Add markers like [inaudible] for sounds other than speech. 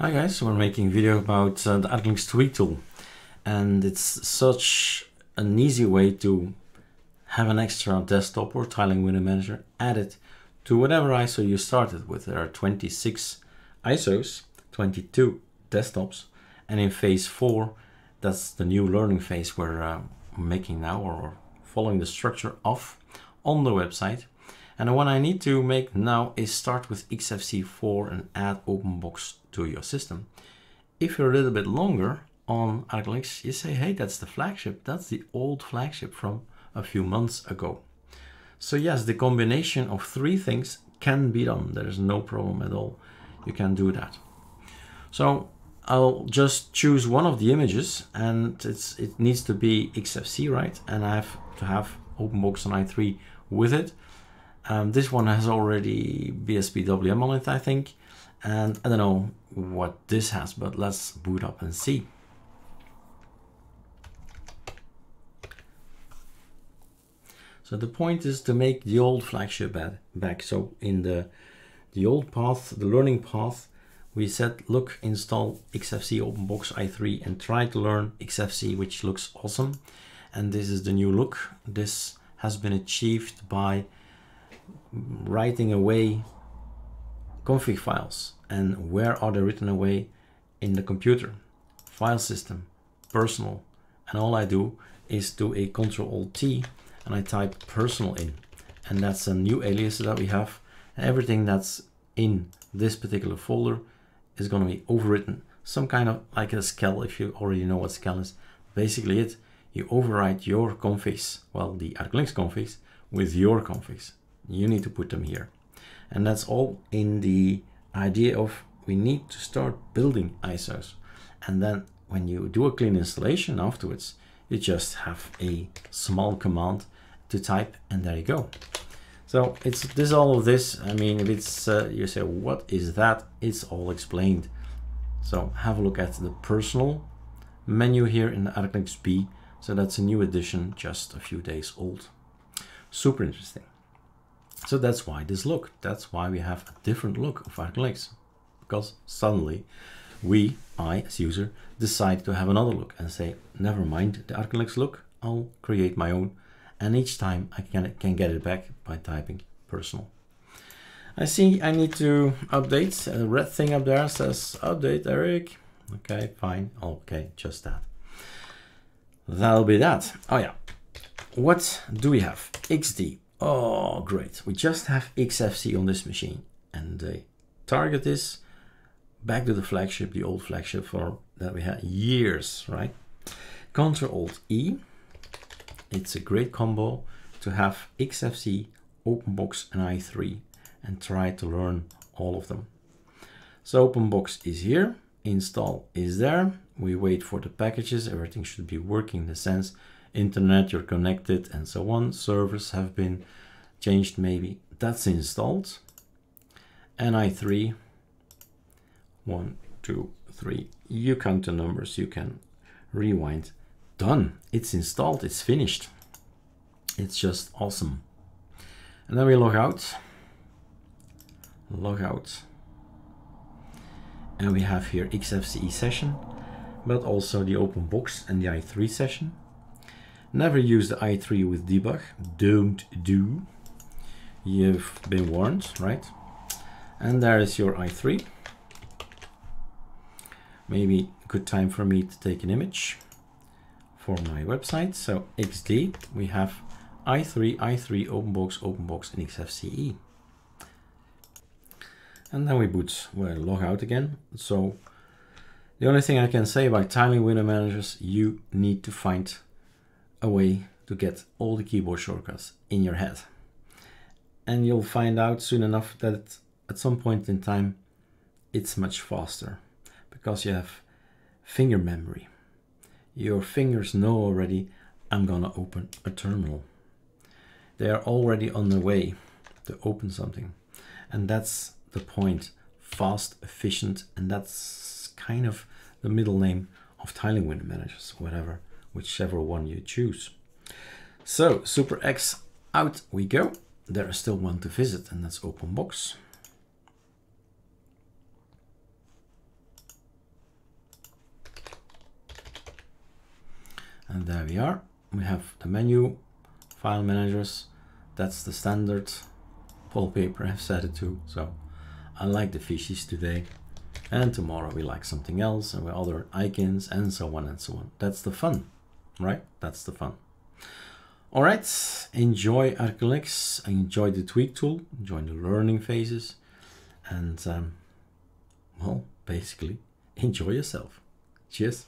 Hi guys, we're making a video about uh, the ArcoLinux tweak tool. And it's such an easy way to have an extra desktop or tiling window manager added to whatever ISO you started with. There are 26 ISOs, 22 desktops and in phase 4 that's the new learning phase we're uh, making now or following the structure of on the website and one I need to make now is start with XFCE4 and add OpenBox to your system. If you're a little bit longer on ArcoLinux, you say, hey, that's the flagship. That's the old flagship from a few months ago. So yes, the combination of three things can be done. There is no problem at all. You can do that. So I'll just choose one of the images and it needs to be XFCE, right? And I have to have OpenBox on i3 with it. Um, this one has already BSPWM on it, I think. And I don't know what this has, but let's boot up and see. So the point is to make the old flagship back. So in the, the old path, the learning path, we said, look, install XFCE OpenBox i3 and try to learn XFCE, which looks awesome. And this is the new look. This has been achieved by writing away config files and where are they written away in the computer file system personal. And all I do is do a control alt T and I type personal in. And that's a new alias that we have. And everything that's in this particular folder is going to be overwritten. Some kind of like a skel if you already know what skel is. Basically it you overwrite your configs well the ArcoLinux configs with your configs you need to put them here. And that's all in the idea of we need to start building ISOs. And then when you do a clean installation afterwards, you just have a small command to type and there you go. So it's this all of this. I mean, if it's uh, you say what is that? It's all explained. So have a look at the personal menu here in the ArcoLinux B. So that's a new edition, just a few days old. Super interesting. So that's why this look, that's why we have a different look of ArcoLinux. Because suddenly we, I as user, decide to have another look and say, never mind the ArcoLinux look, I'll create my own. And each time I can, can get it back by typing personal. I see I need to update. A red thing up there says update Erik. Okay, fine. Okay, just that. That'll be that. Oh yeah. What do we have? XD Oh, great. We just have XFCE on this machine. And the target is back to the flagship, the old flagship for that we had years, right? Control Alt E. It's a great combo to have XFCE, OpenBox and i3 and try to learn all of them. So OpenBox is here, install is there. We wait for the packages, everything should be working in the sense internet, you're connected and so on. Servers have been changed maybe. That's installed. NI3, one, two, three. You count the numbers, you can rewind. Done, it's installed, it's finished. It's just awesome. And then we log out, log out. And we have here XFCE session, but also the open box and the i3 session. Never use the i3 with debug. Don't do. You've been warned, right? And there is your i3. Maybe good time for me to take an image for my website. So XD, we have i3, i3, OpenBox, OpenBox, and XFCE. And then we boot, well, log out again. So the only thing I can say about tiling window managers, you need to find a way to get all the keyboard shortcuts in your head. And you'll find out soon enough that at some point in time, it's much faster because you have finger memory. Your fingers know already, I'm gonna open a terminal. They are already on the way to open something. And that's the point, fast, efficient, and that's kind of the middle name of tiling window managers, whatever whichever one you choose. So super X out we go. There is still one to visit and that's open box. And there we are. We have the menu, file managers. That's the standard wallpaper [laughs] I've set it to. So I like the fishes today and tomorrow we like something else and with other icons and so on and so on. That's the fun right? That's the fun. All right. Enjoy ArcoLinux enjoy the tweak tool. Enjoy the learning phases. And um, well basically enjoy yourself. Cheers